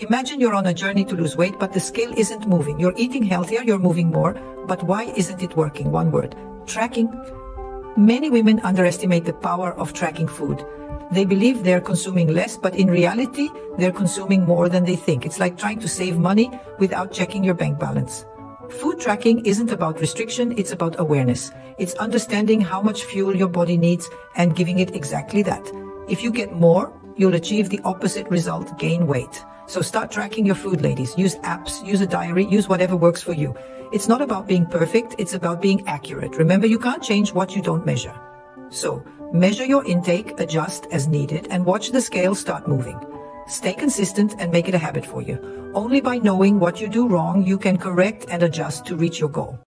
Imagine you're on a journey to lose weight, but the scale isn't moving. You're eating healthier, you're moving more, but why isn't it working? One word. Tracking. Many women underestimate the power of tracking food. They believe they're consuming less, but in reality, they're consuming more than they think. It's like trying to save money without checking your bank balance. Food tracking isn't about restriction, it's about awareness. It's understanding how much fuel your body needs and giving it exactly that. If you get more, you'll achieve the opposite result, gain weight. So start tracking your food, ladies. Use apps, use a diary, use whatever works for you. It's not about being perfect, it's about being accurate. Remember, you can't change what you don't measure. So, measure your intake, adjust as needed, and watch the scale start moving. Stay consistent and make it a habit for you. Only by knowing what you do wrong, you can correct and adjust to reach your goal.